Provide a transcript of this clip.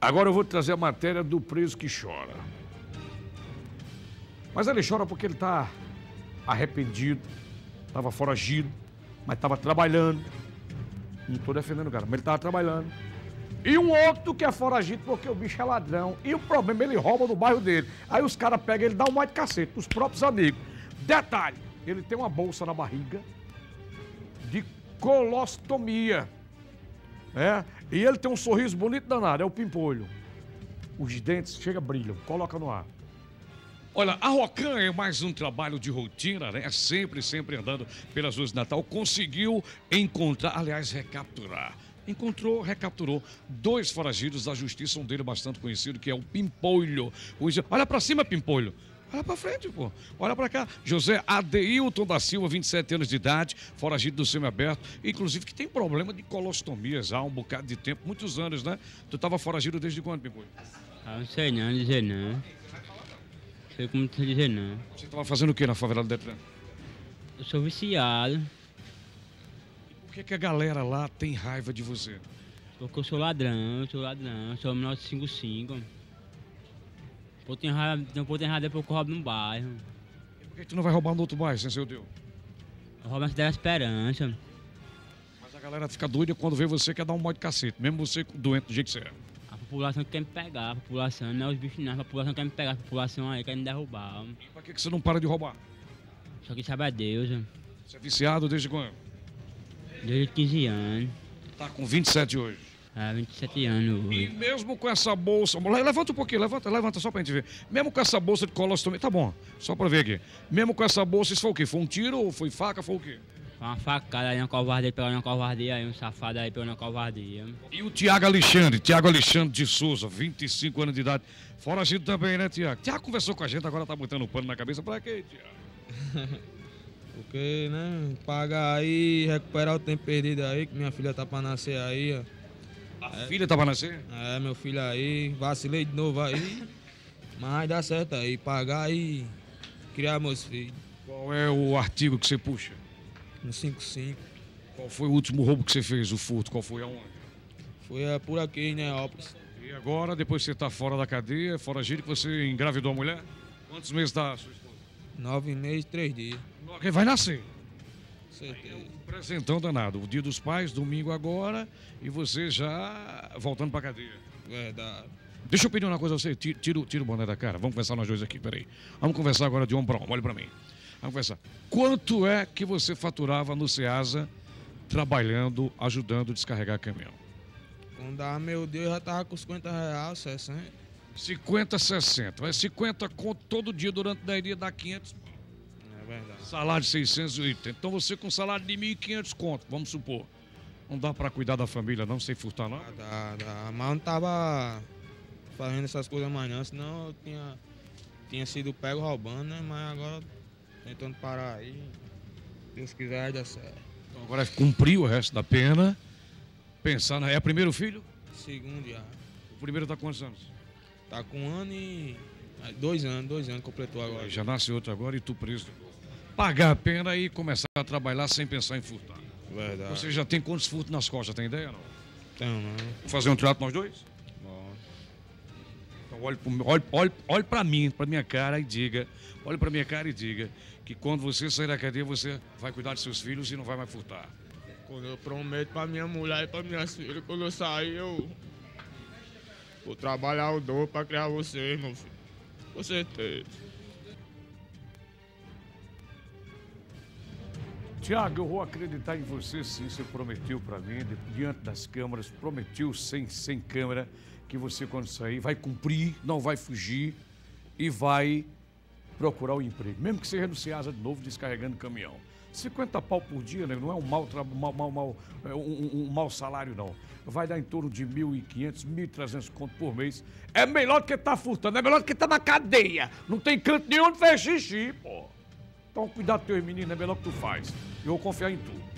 Agora eu vou trazer a matéria do preso que chora. Mas ele chora porque ele está arrependido, estava foragido, mas estava trabalhando. Não estou defendendo o cara, mas ele estava trabalhando. E um outro que é foragido porque o bicho é ladrão. E o problema, ele rouba no bairro dele. Aí os caras pegam ele dá um mais de cacete, os próprios amigos. Detalhe, ele tem uma bolsa na barriga de colostomia. É? E ele tem um sorriso bonito danado, é o pimpolho. Os dentes chega brilham, coloca no ar. Olha, a Rocan é mais um trabalho de rotina, né? Sempre, sempre andando pelas ruas de Natal. Conseguiu encontrar, aliás, recapturar. Encontrou, recapturou dois foragidos da justiça, um dele bastante conhecido, que é o Pimpolho. Olha para cima, Pimpolho. Olha para frente, pô. Olha para cá. José Adeilton da Silva, 27 anos de idade, foragido do semiaberto, inclusive que tem problema de colostomia já há um bocado de tempo, muitos anos, né? Tu estava foragido desde quando, Pimpolho? Ah, não sei não, dizer não sei como te dizer, não. Você estava fazendo o que na favela do Detran? Eu sou viciado. Por que, que a galera lá tem raiva de você? Porque eu sou ladrão, eu sou ladrão, eu sou menor de 55. Pô, tem raiva, não pode ter raiva depois que eu roubo num bairro. E por que tu não vai roubar no outro bairro, sem seu Deus? Eu roubo na Cidade da Esperança. Mas a galera fica doida quando vê você quer dar um monte de cacete, mesmo você doente do jeito que você é população quer me pegar, a população, não é os bichos não, a população quer me pegar, a população aí quer me derrubar. E pra que, que você não para de roubar? Só que sabe a Deus. Você é viciado desde quando? Desde 15 anos. Tá com 27 hoje? É, 27 anos hoje. E mesmo com essa bolsa. Levanta um pouquinho, levanta, levanta só pra gente ver. Mesmo com essa bolsa de colostomia. Tá bom, só pra ver aqui. Mesmo com essa bolsa, isso foi o quê? Foi um tiro ou foi faca? Foi o quê? Uma facada aí, uma covardia, pegou uma covardia aí, um safado aí, pegou uma covardia. E o Tiago Alexandre, Tiago Alexandre de Souza, 25 anos de idade. Foragido também, né, Tiago? Tiago conversou com a gente, agora tá botando o pano na cabeça. Pra quê, Tiago? Porque, né, pagar aí, recuperar o tempo perdido aí, que minha filha tá pra nascer aí, ó. A é, filha tá pra nascer? É, meu filho aí, vacilei de novo aí. mas dá certo aí, pagar aí, criar meus filhos. Qual é o artigo que você puxa? no 55. Qual foi o último roubo que você fez, o furto? Qual foi aonde? Foi é, por aqui em Neópolis. E agora, depois que você está fora da cadeia, fora giro, que você engravidou a mulher? Quantos meses a sua esposa? Nove meses, três dias. Quem vai nascer? Certeza. É um presentão danado. O dia dos pais, domingo agora, e você já voltando para cadeia. Verdade. Deixa eu pedir uma coisa a você. Tira, tira, o boné da cara. Vamos conversar nós dois aqui, peraí. Vamos conversar agora de ombro Olha para mim. Vamos conversar. Quanto é que você faturava no Ceasa trabalhando, ajudando a descarregar caminhão? Quando dava meu Deus, já tava com 50 reais, 60. 50, 60. Vai 50 conto todo dia durante 10 dias dá 500. Verdade. Salário de 680. Então você com salário de 1.500 conto, vamos supor. Não dá para cuidar da família não, sem furtar não? Dá, dá. Mas não tava fazendo essas coisas mais não, senão eu tinha, tinha sido pego roubando, né? Mas agora tentando parar aí. Deus quiser, dá certo. Então agora é cumprir o resto da pena. Pensar na. É primeiro filho? Segundo já. O primeiro tá com quantos anos? Tá com um ano e. Dois anos, dois anos completou agora. Já nasce outro agora e tu preso. Pagar a pena e começar a trabalhar sem pensar em furtar. Verdade. Você já tem quantos furtos nas costas, tem ideia não? Tenho não. Fazer um trato nós dois? Bom. Então olhe, olhe, olhe, olhe pra mim, pra minha cara e diga. Olhe pra minha cara e diga que quando você sair da cadeia, você vai cuidar de seus filhos e não vai mais furtar. Quando eu prometo pra minha mulher e pra minhas filhas, quando eu sair, eu vou trabalhar o dobro pra criar vocês, meu filho. Com certeza. Tiago, eu vou acreditar em você sim. Você prometeu para mim, diante das câmeras, prometeu sem, sem câmera, que você, quando sair, vai cumprir, não vai fugir e vai procurar o um emprego, mesmo que no Ceasa de novo, descarregando caminhão. 50 pau por dia, né? não é um mau, mal, mal, mal, um, um, mau salário, não. Vai dar em torno de 1.500, 1.300 conto por mês. É melhor do que tá furtando, é melhor do que tá na cadeia. Não tem canto nenhum onde fazer xixi, pô. Então, cuidar dos teus meninos, é melhor que tu faz. Eu vou confiar em tu.